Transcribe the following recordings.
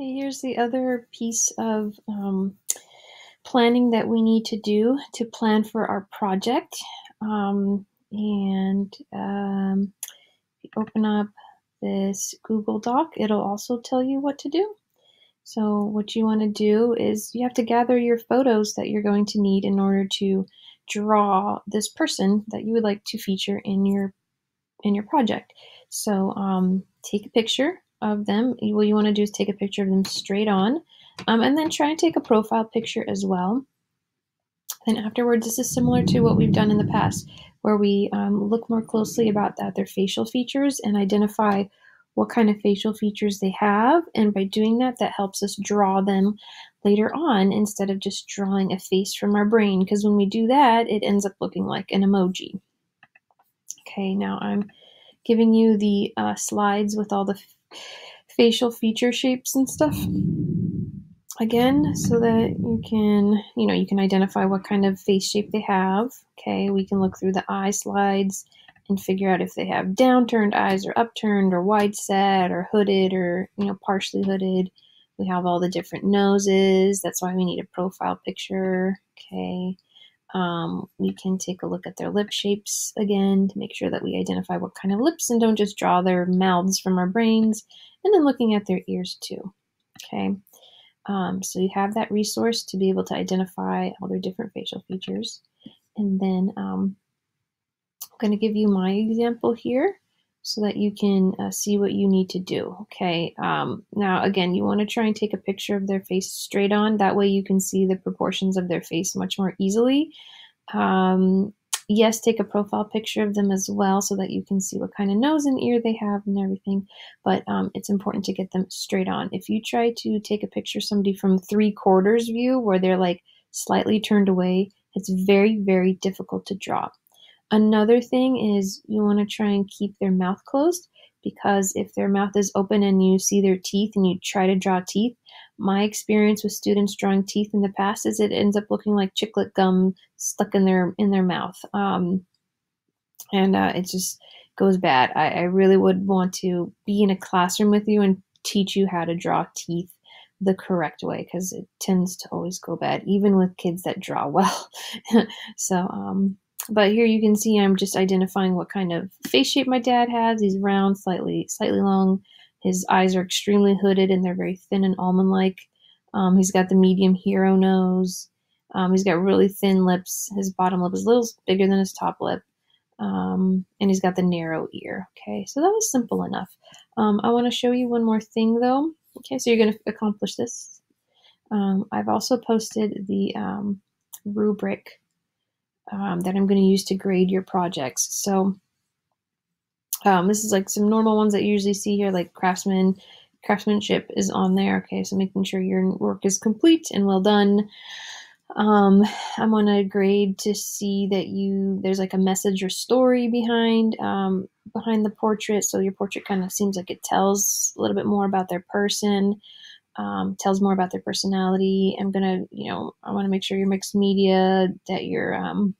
Okay, here's the other piece of um, planning that we need to do to plan for our project. Um, and um, open up this Google Doc, it'll also tell you what to do. So what you want to do is you have to gather your photos that you're going to need in order to draw this person that you would like to feature in your in your project. So um, take a picture of them. What you want to do is take a picture of them straight on, um, and then try and take a profile picture as well. Then afterwards, this is similar to what we've done in the past, where we um, look more closely about that, their facial features and identify what kind of facial features they have. And by doing that, that helps us draw them later on instead of just drawing a face from our brain. Because when we do that, it ends up looking like an emoji. Okay, now I'm giving you the uh, slides with all the facial feature shapes and stuff again so that you can you know you can identify what kind of face shape they have. Okay we can look through the eye slides and figure out if they have downturned eyes or upturned or wide set or hooded or you know partially hooded. We have all the different noses. That's why we need a profile picture. Okay um, we can take a look at their lip shapes again to make sure that we identify what kind of lips and don't just draw their mouths from our brains. And then looking at their ears too okay? Um, so you have that resource to be able to identify all their different facial features. And then um, I'm going to give you my example here so that you can uh, see what you need to do. Okay, um, now again, you want to try and take a picture of their face straight on. That way you can see the proportions of their face much more easily. Um, yes, take a profile picture of them as well so that you can see what kind of nose and ear they have and everything. But um, it's important to get them straight on. If you try to take a picture of somebody from three quarters view where they're like slightly turned away, it's very, very difficult to draw. Another thing is you want to try and keep their mouth closed because if their mouth is open and you see their teeth and you try to draw teeth, my experience with students drawing teeth in the past is it ends up looking like chiclet gum stuck in their in their mouth, um, and uh, it just goes bad. I, I really would want to be in a classroom with you and teach you how to draw teeth the correct way because it tends to always go bad, even with kids that draw well. so, um, but here you can see I'm just identifying what kind of face shape my dad has. He's round, slightly slightly long, his eyes are extremely hooded and they're very thin and almond like. Um, he's got the medium hero nose. Um, he's got really thin lips. His bottom lip is a little bigger than his top lip. Um, and he's got the narrow ear. Okay, so that was simple enough. Um, I want to show you one more thing though. Okay, so you're going to accomplish this. Um, I've also posted the um, that I'm going to use to grade your projects. So um, this is like some normal ones that you usually see here, like craftsman, craftsmanship is on there. Okay, so making sure your work is complete and well done. Um, I'm on a grade to see that you there's like a message or story behind um, behind the portrait. So your portrait kind of seems like it tells a little bit more about their person, um, tells more about their personality. I'm gonna, you know, I want to make sure you're mixed media, that you're um,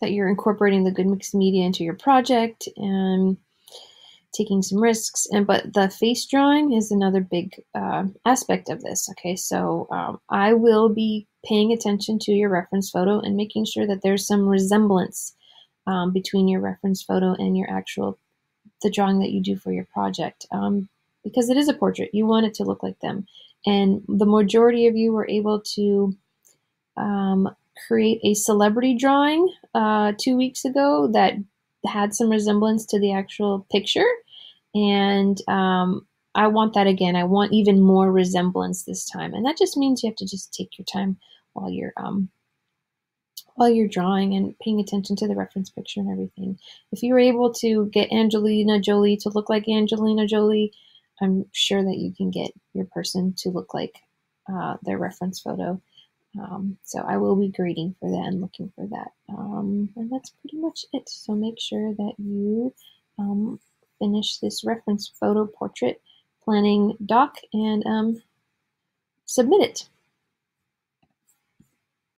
that you're incorporating the good mixed media into your project and taking some risks. And but the face drawing is another big uh, aspect of this. Okay, so um, I will be paying attention to your reference photo and making sure that there's some resemblance um, between your reference photo and your actual the drawing that you do for your project. Um, because it is a portrait, you want it to look like them. And the majority of you were able to um, create a celebrity drawing uh, two weeks ago that had some resemblance to the actual picture. And um, I want that again. I want even more resemblance this time. And that just means you have to just take your time while you're um, while you're drawing and paying attention to the reference picture and everything. If you were able to get Angelina Jolie to look like Angelina Jolie, I'm sure that you can get your person to look like uh, their reference photo. Um, so I will be grading for that and looking for that. Um, and that's pretty much it. So make sure that you um, finish this reference photo portrait planning doc and um, submit it.